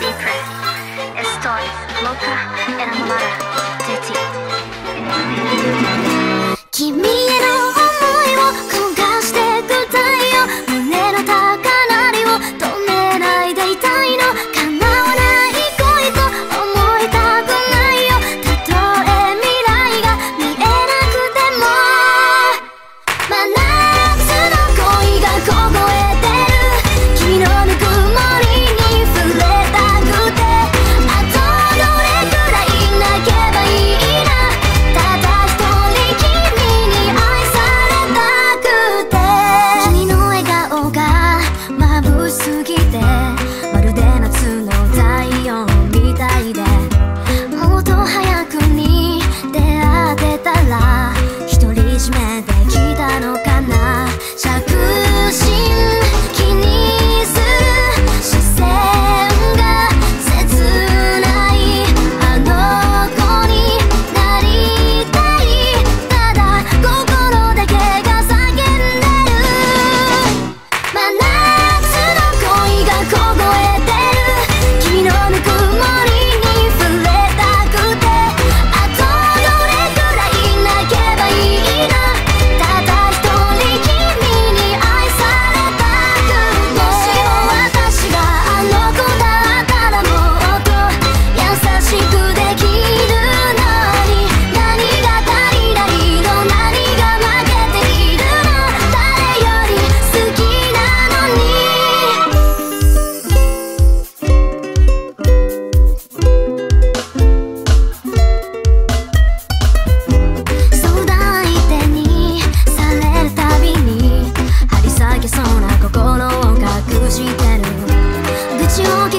secret. Estoy loca enamorada de ti. Give me an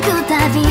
くたび